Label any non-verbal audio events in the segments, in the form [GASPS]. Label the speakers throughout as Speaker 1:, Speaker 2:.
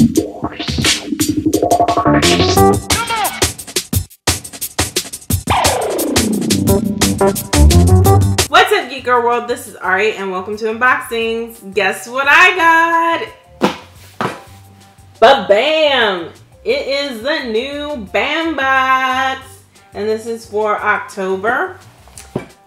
Speaker 1: What's up, Geek Girl World? This is Ari, and welcome to Unboxings. Guess what I got? But bam! It is the new BAM box, and this is for October.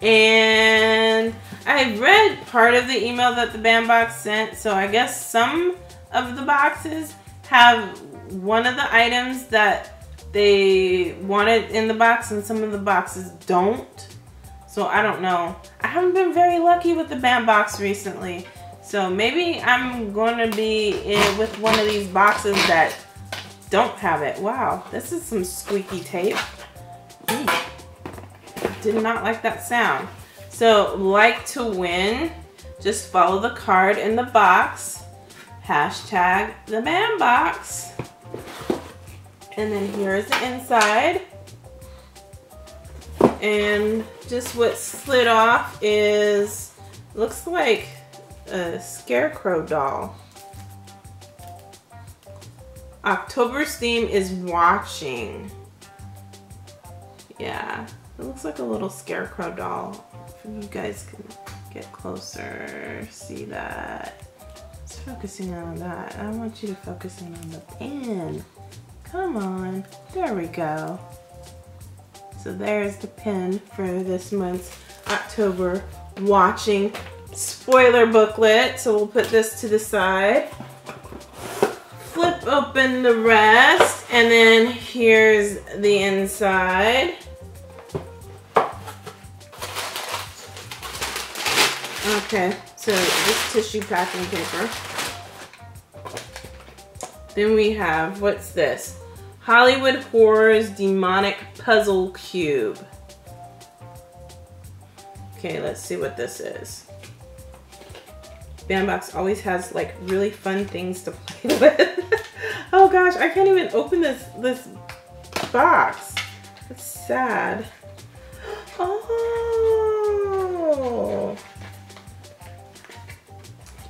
Speaker 1: And I read part of the email that the BAM box sent, so I guess some of the boxes have one of the items that they wanted in the box, and some of the boxes don't. So I don't know. I haven't been very lucky with the BAM box recently. So maybe I'm going to be in with one of these boxes that don't have it. Wow, this is some squeaky tape. Did not like that sound. So like to win, just follow the card in the box. Hashtag the BAM box. And then here's the inside. And just what slid off is, looks like a scarecrow doll. October's theme is watching. Yeah, it looks like a little scarecrow doll. If you guys can get closer, see that. Focusing on that. I want you to focus in on the pin. Come on, there we go. So there's the pin for this month's October watching spoiler booklet. So we'll put this to the side. Flip open the rest and then here's the inside. Okay, so this tissue packing paper. Then we have, what's this? Hollywood Horrors Demonic Puzzle Cube. Okay, let's see what this is. Bambox always has like really fun things to [LAUGHS] play with. oh gosh, I can't even open this this box. It's sad.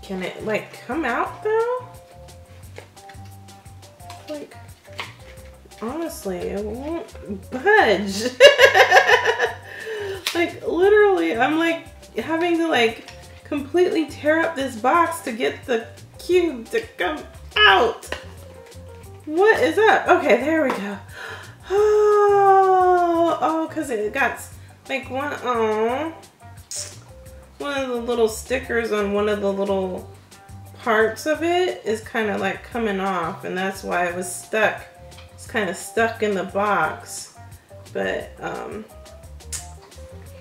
Speaker 1: Can it like come out though? Like honestly, it won't budge. [LAUGHS] like literally, I'm like having to like completely tear up this box to get the cube to come out. What is up? Okay, there we go. Oh, [GASPS] oh, cause it got like one, oh, one of the little stickers on one of the little parts of it is kind of like coming off and that's why it was stuck It's kind of stuck in the box. But um,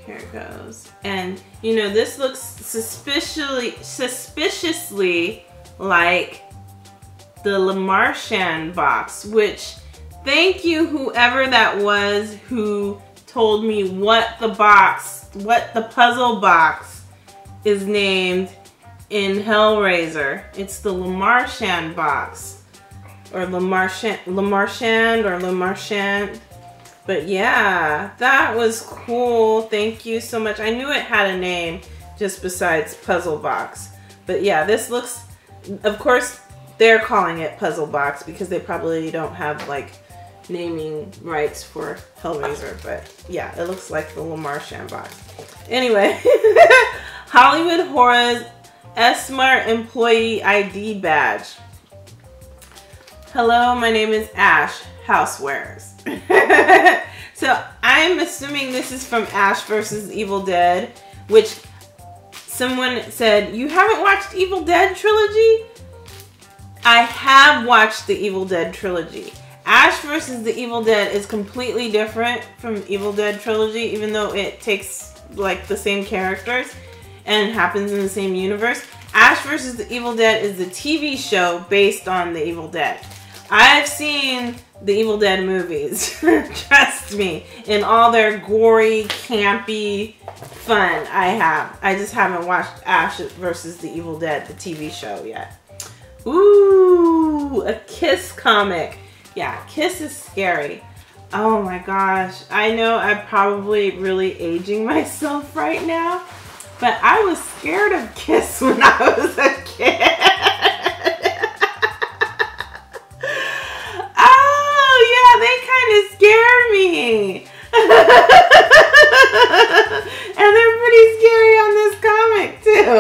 Speaker 1: here it goes. And you know, this looks suspiciously, suspiciously like the Le Marchand box, which thank you whoever that was who told me what the box, what the puzzle box is named in Hellraiser. It's the Le Marchand box or Le Marchand, Le Marchand or Le Marchand. But yeah, that was cool. Thank you so much. I knew it had a name just besides Puzzle Box. But yeah, this looks, of course, they're calling it Puzzle Box because they probably don't have like naming rights for Hellraiser. But yeah, it looks like the Le Marchand box. Anyway, [LAUGHS] Hollywood Horrors S-Mart Employee ID Badge. Hello, my name is Ash Housewares. [LAUGHS] so I'm assuming this is from Ash versus Evil Dead, which someone said, you haven't watched Evil Dead trilogy? I have watched the Evil Dead trilogy. Ash versus the Evil Dead is completely different from Evil Dead trilogy, even though it takes like the same characters and happens in the same universe. Ash versus the Evil Dead is the TV show based on the Evil Dead. I've seen the Evil Dead movies, [LAUGHS] trust me, in all their gory, campy fun I have. I just haven't watched Ash versus the Evil Dead, the TV show yet. Ooh, a Kiss comic. Yeah, Kiss is scary. Oh my gosh. I know I'm probably really aging [LAUGHS] myself right now, but I was scared of Kiss [LAUGHS] when I was a kid. oh, yeah, they kind of scare me. [LAUGHS] and they're pretty scary on this comic too.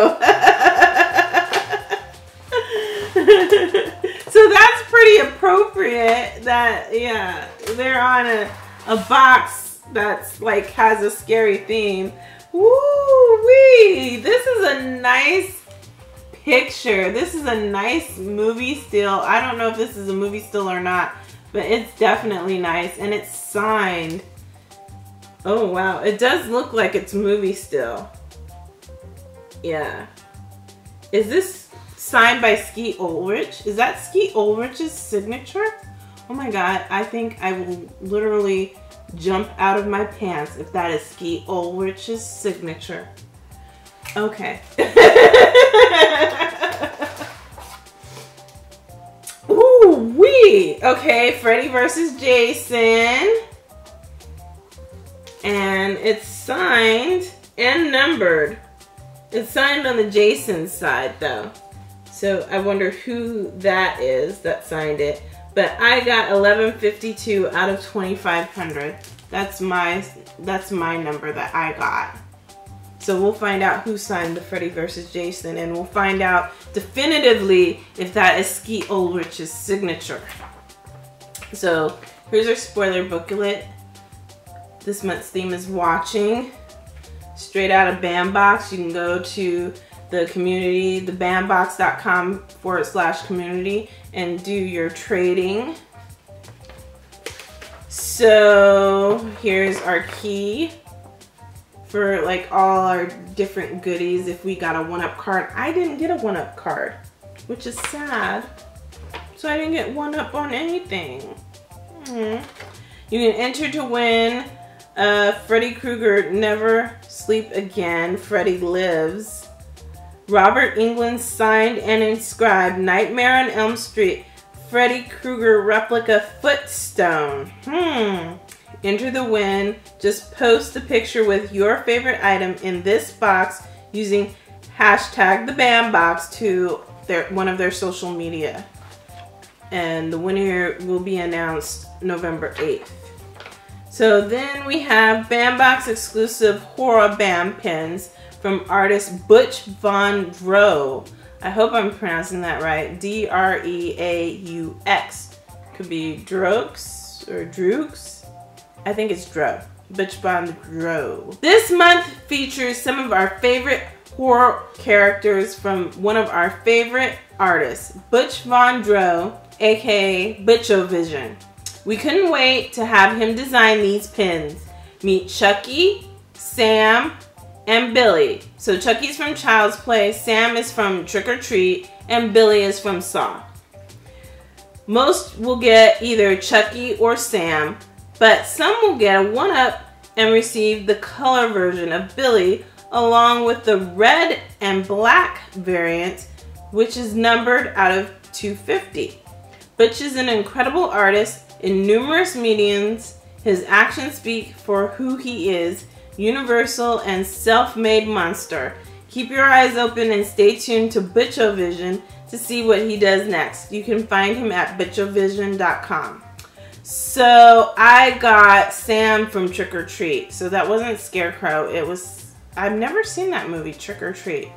Speaker 1: [LAUGHS] so that's pretty appropriate that yeah, they're on a, a box that's like has a scary theme this is a nice picture. This is a nice movie still. I don't know if this is a movie still or not, but it's definitely nice and it's signed. Oh wow, it does look like it's movie still. Yeah. Is this signed by Skeet Ulrich? Is that Skeet Ulrich's signature? Oh my god, I think I will literally jump out of my pants if that is Skeet Ulrich's signature. Okay. [LAUGHS] Ooh wee! Okay, Freddy versus Jason. And it's signed and numbered. It's signed on the Jason side though. So I wonder who that is that signed it. But I got 1152 out of 2500. That's my that's my number that I got. So we'll find out who signed the Freddy versus Jason and we'll find out definitively if that is Skeet Ulrich's signature. So here's our spoiler booklet. This month's theme is watching. Straight out of Bambox, you can go to the community, thebambox.com forward slash community and do your trading. So here's our key for like all our different goodies if we got a one-up card. I didn't get a one-up card, which is sad. So I didn't get one-up on anything. Mm -hmm. You can enter to win uh, Freddy Krueger Never Sleep Again, Freddy Lives. Robert Englund signed and inscribed Nightmare on Elm Street Freddy Krueger replica footstone. Hmm. Enter the win. Just post a picture with your favorite item in this box using hashtag the Bambox to their one of their social media. And the winner will be announced November 8th. So then we have Bambox exclusive horror band pins from artist Butch Von Dreaux. I hope I'm pronouncing that right. D-R-E-A-U-X. Could be Drokes or Drooks. I think it's Dro. Butch Von Dreaux. This month features some of our favorite horror characters from one of our favorite artists, Butch Von Dreaux, aka Butchovision. We couldn't wait to have him design these pins. Meet Chucky, Sam, and Billy. So Chucky's from Child's Play, Sam is from Trick or Treat, and Billy is from Saw. Most will get either Chucky or Sam, but some will get a 1-up and receive the color version of Billy along with the red and black variant, which is numbered out of 250. Butch is an incredible artist in numerous mediums. His actions speak for who he is, universal and self-made monster. Keep your eyes open and stay tuned to Butchovision to see what he does next. You can find him at butchovision.com. So I got Sam from Trick or Treat. So that wasn't Scarecrow. It was, I've never seen that movie, Trick or Treat.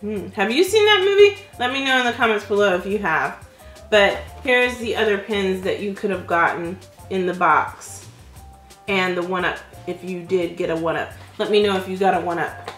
Speaker 1: Hmm. Have you seen that movie? Let me know in the comments below if you have. But here's the other pins that you could have gotten in the box. And the one up if you did get a one up. Let me know if you got a one up.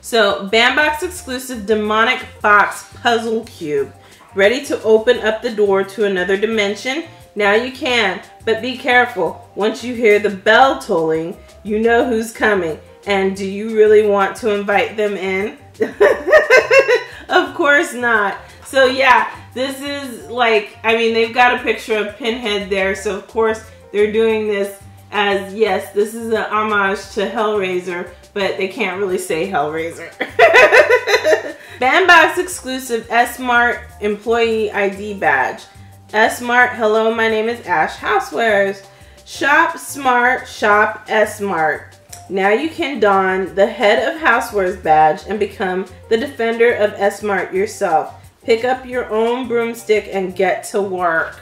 Speaker 1: So Bambox exclusive demonic box puzzle cube. Ready to open up the door to another dimension? Now you can, but be careful. Once you hear the bell tolling, you know who's coming. And do you really want to invite them in? [LAUGHS] of course not. So yeah, this is like, I mean, they've got a picture of Pinhead there. So of course they're doing this as yes, this is an homage to Hellraiser, but they can't really say Hellraiser. [LAUGHS] Bambox exclusive S-Mart employee ID badge. S-Mart, hello, my name is Ash Housewares. Shop smart, shop S-Mart. Now you can don the head of housewares badge and become the defender of S-Mart yourself. Pick up your own broomstick and get to work.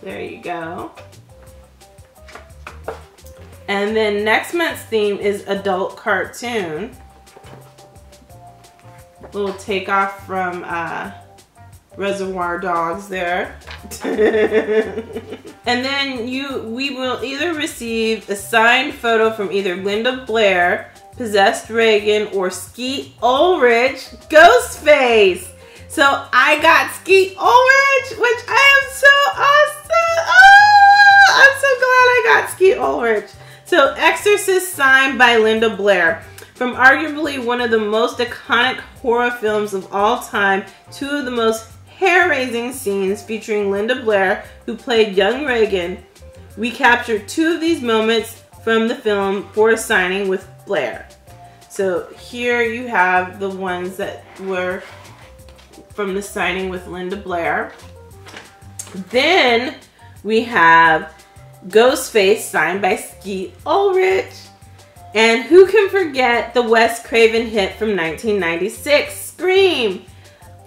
Speaker 1: There you go. And then next month's theme is adult cartoon. Little takeoff from uh, Reservoir Dogs there. [LAUGHS] and then you, we will either receive a signed photo from either Linda Blair, Possessed Regan, or Skeet Ulrich, Ghostface. So I got Skeet Ulrich, which I am so awesome. Oh, I'm so glad I got Skeet Ulrich. So Exorcist signed by Linda Blair. From arguably one of the most iconic horror films of all time, two of the most hair-raising scenes featuring Linda Blair, who played young Regan. We captured two of these moments from the film for a signing with Blair. So here you have the ones that were from the signing with Linda Blair. Then we have Ghostface signed by Skeet Ulrich. And who can forget the Wes Craven hit from 1996, Scream?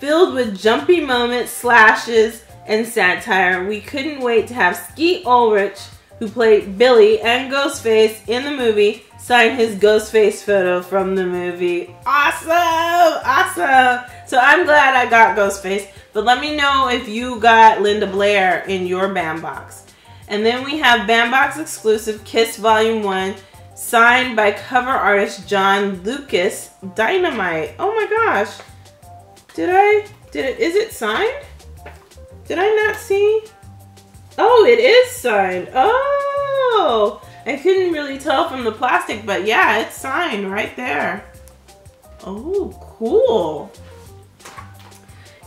Speaker 1: Filled with jumpy moments, slashes, and satire, we couldn't wait to have Skeet Ulrich, who played Billy and Ghostface in the movie, sign his Ghostface photo from the movie. Awesome! Awesome! So I'm glad I got Ghostface, but let me know if you got Linda Blair in your Bambox. And then we have Bambox exclusive Kiss Volume 1 signed by cover artist John Lucas Dynamite. Oh my gosh. Did I, did it, is it signed? Did I not see? Oh, it is signed. Oh, I couldn't really tell from the plastic, but yeah, it's signed right there. Oh, cool.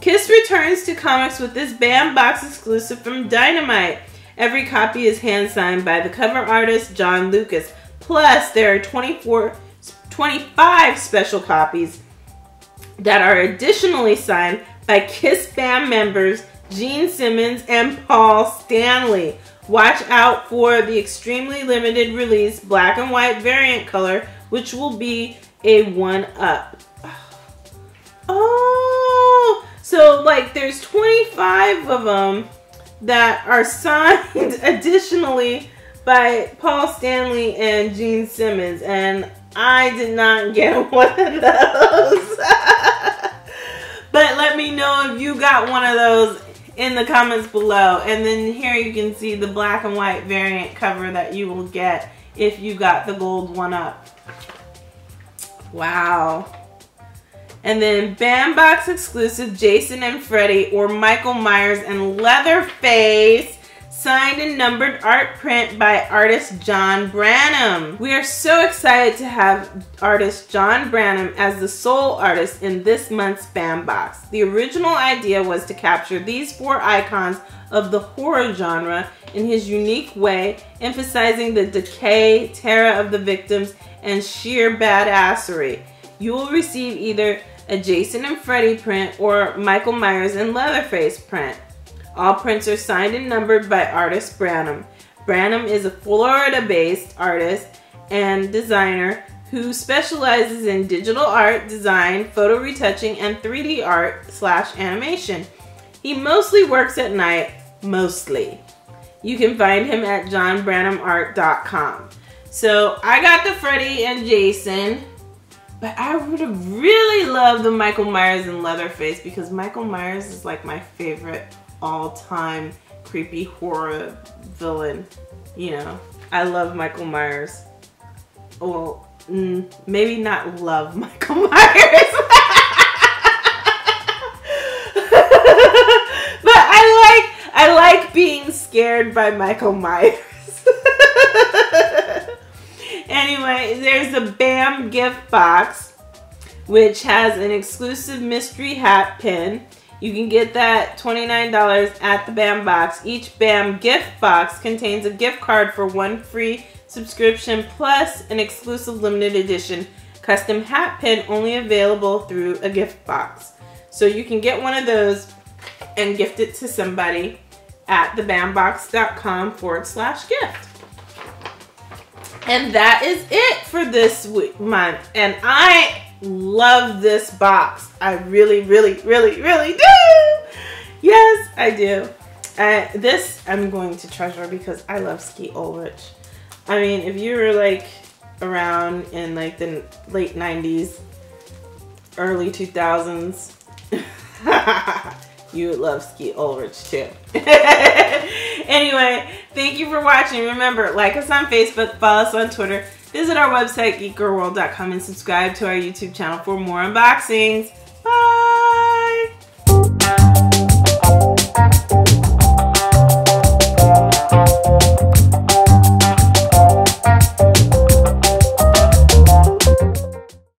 Speaker 1: Kiss returns to comics with this Bambox exclusive from Dynamite. Every copy is hand signed by the cover artist John Lucas. Plus, there are 24, 25 special copies that are additionally signed by Kiss Bam members Gene Simmons and Paul Stanley. Watch out for the extremely limited release black and white variant color, which will be a one-up. Oh, so like there's 25 of them that are signed [LAUGHS] additionally by Paul Stanley and Gene Simmons, and I did not get [LAUGHS] one of those. [LAUGHS] but let me know if you got one of those in the comments below. And then here you can see the black and white variant cover that you will get if you got the gold one up. Wow. And then Bambox exclusive Jason and Freddy or Michael Myers and Leatherface signed and numbered art print by artist John Branham. We are so excited to have artist John Branham as the sole artist in this month's Bambox. The original idea was to capture these four icons of the horror genre in his unique way, emphasizing the decay, terror of the victims, and sheer badassery. You will receive either a Jason and Freddy print or Michael Myers and Leatherface print. All prints are signed and numbered by artist Branham. Branham is a Florida-based artist and designer who specializes in digital art, design, photo retouching, and 3D art slash animation. He mostly works at night, mostly. You can find him at johnbranhamart.com. So I got the Freddy and Jason, but I would have really loved the Michael Myers and Leatherface because Michael Myers is like my favorite all-time creepy horror villain. You know, I love Michael Myers. Well, mm, maybe not love [LAUGHS] Michael Myers. [LAUGHS] but I like I like being scared by Michael Myers. [LAUGHS] anyway, there's a BAM gift box which has an exclusive mystery hat pin you can get that $29 at the BAM box. Each BAM gift box contains a gift card for one free subscription plus an exclusive limited edition custom hat pin only available through a gift box. So you can get one of those and gift it to somebody at thebambox.com forward slash gift. And that is it for this week, month. And I love this box. I really, really, really, really do. Yes, I do. Uh, this I'm going to treasure because I love Skeet Ulrich. I mean, if you were like around in like the late 90s, early 2000s, [LAUGHS] you would love Skeet Ulrich too. [LAUGHS] anyway, thank you for watching. Remember, like us on Facebook, follow us on Twitter, visit our website, geekgirlworld.com, and subscribe to our YouTube channel for more unboxings.